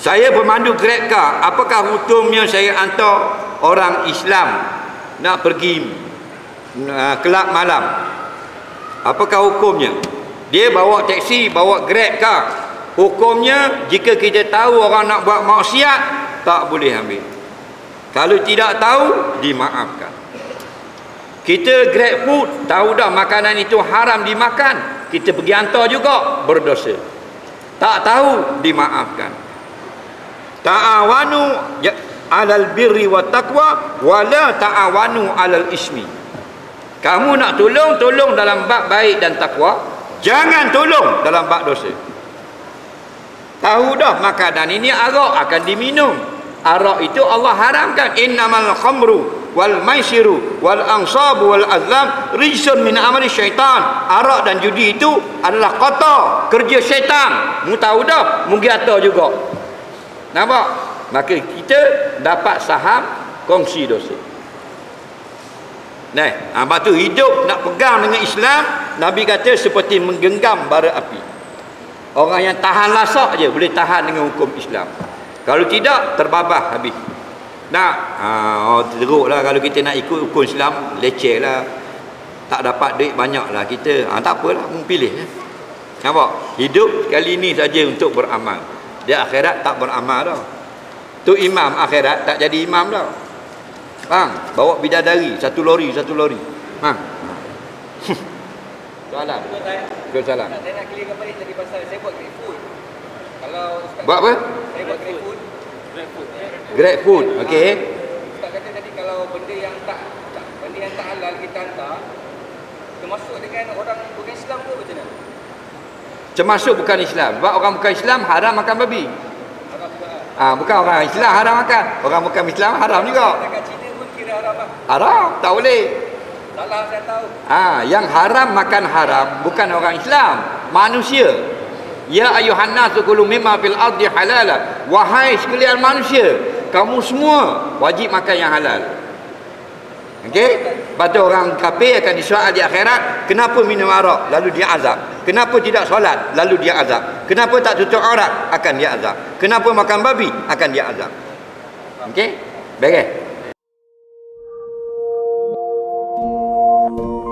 Saya pemandu Grab car, apakah hukumnya saya hantar orang Islam nak pergi uh, kelab malam? Apakah hukumnya? Dia bawa teksi, bawa Grab car. Hukumnya jika kita tahu orang nak buat maksiat, tak boleh ambil. Kalau tidak tahu, dimaafkan. Kita grab food, tahu dah makanan itu haram dimakan. Kita pergi hantar juga, berdosa. Tak tahu, dimaafkan. Ta'awanu ya, alal birri wa taqwa wala ta'awanu alal ismi. Kamu nak tolong, tolong dalam bab baik dan takwa. Jangan tolong dalam bab dosa. Tahu dah makanan ini arak akan diminum. Arak itu Allah haramkan. Innamal khamru wal maisiru wal ansabu wal azlam rijsun min amali syaitan. Arak dan judi itu adalah kotor, kerja syaitan. Mu tahu dah, mungkin juga. Nampak? Maka kita dapat saham kongsi dosa. Nah, ha, tu hidup nak pegang dengan Islam, Nabi kata seperti menggenggam bara api. Orang yang tahan lasak je boleh tahan dengan hukum Islam. Kalau tidak terbabah habis. Nak ha, oh, teruk lah kalau kita nak ikut hukum Islam leceh lah. Tak dapat duit banyak lah kita. Ha, tak apalah, pilih. Eh. Nampak? Hidup kali ini saja untuk beramal. Dia akhirat tak beramal dah. Tu imam akhirat tak jadi imam dah. Bang, bawa bidadari satu lori, satu lori. Ha. Soalan. Salah. Saya nak clearkan balik tadi pasal saya buat great food. Kalau Buat apa? Saya buat great food. Great food. Grab food. Okey. Ustaz kata tadi kalau benda yang tak, benda yang tak halal kita hantar termasuk dengan orang bukan Islam? Termasuk bukan Islam. Sebab orang bukan Islam haram makan babi. Ah ha, bukan orang Islam haram makan. Orang bukan Islam haram juga. Haram lah. Haram, tak boleh. Salah saya tahu. Ah, ha, yang haram makan haram bukan orang Islam, manusia. Ya ayuhan nasu kulu mimma fil ardi halala. Wahai sekalian manusia, kamu semua wajib makan yang halal. Okey? Pada orang kafir akan disoal di akhirat, kenapa minum arak lalu dia azab? Kenapa tidak solat lalu dia azab? Kenapa tak tutup aurat akan dia azab? Kenapa makan babi akan dia azab? Okey? Baik Thank.